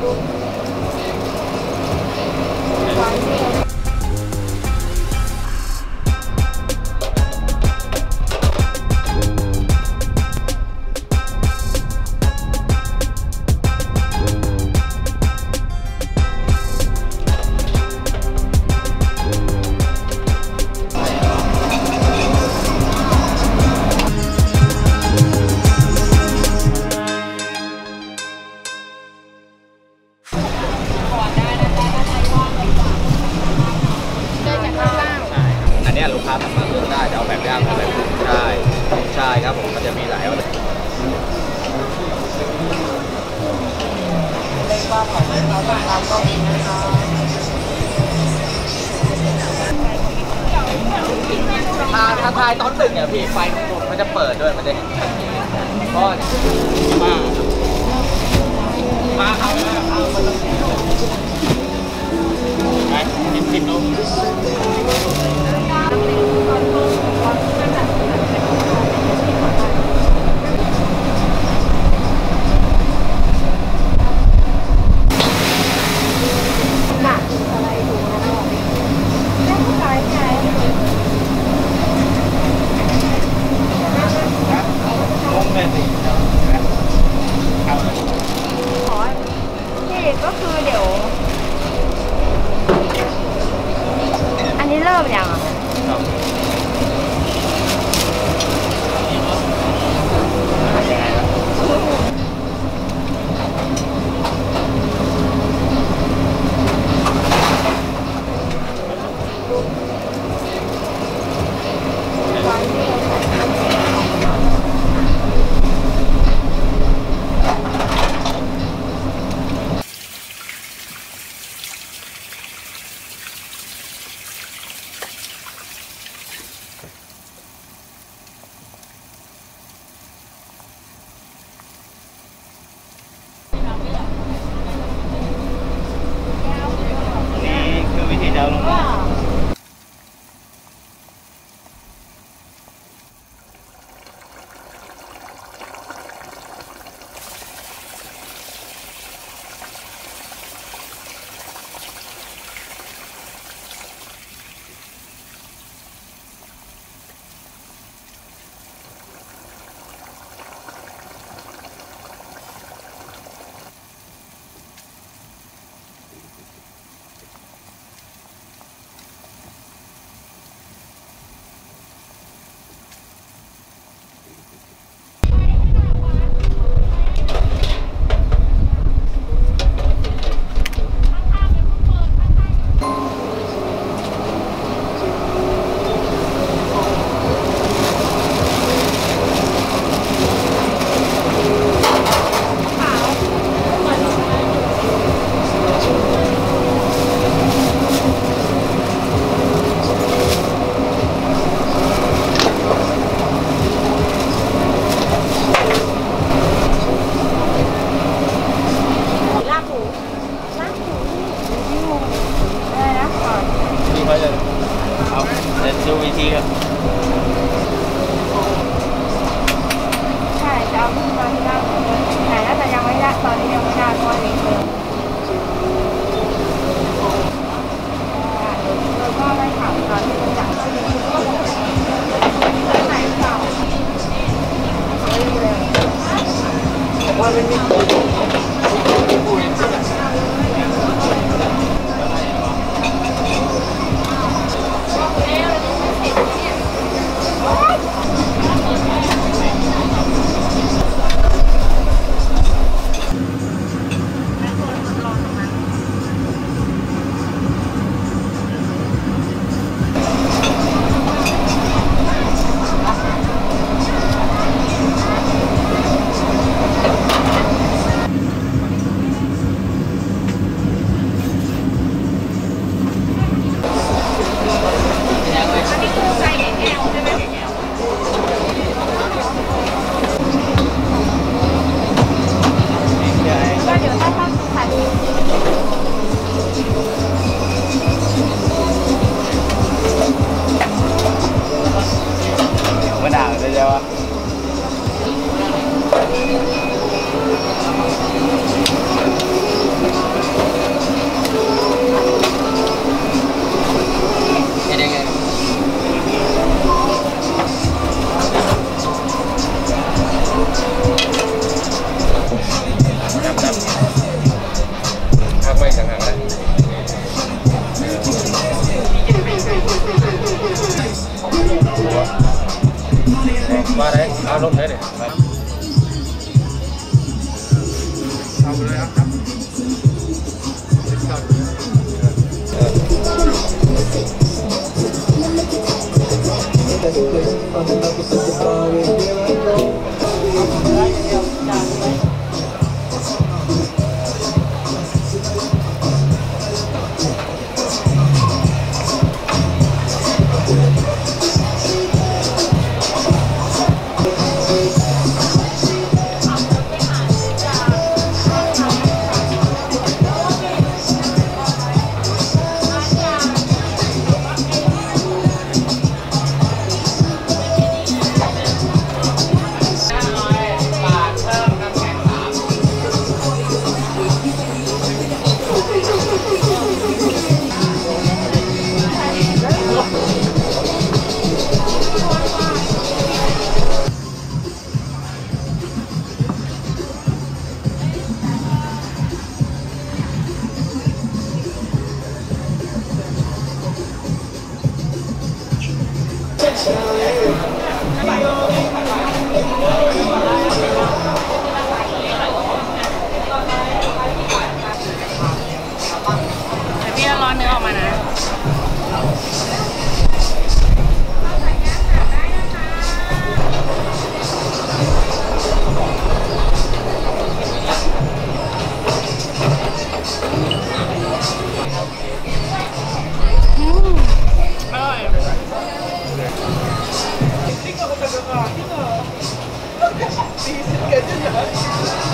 อัน นี้ยลูกค้าสามารถเลือกได้จะเอาแบบย่างเอาแบบสุกใช่ใช่ครับผมมันจะมีหลายเอาถ้าถ้าทายตอนตึกเนี่ยพี่ไฟมันจะเปิดด้วยมันจะเห็นชัดเจนก็มามาเอาเอามาเลยไปชิมชิมดูพี่ก็คือ เดี๋ยว อันนี้เริ่มยังอะ thôi không đến siêu vi kia มา 相恋的证据 ได้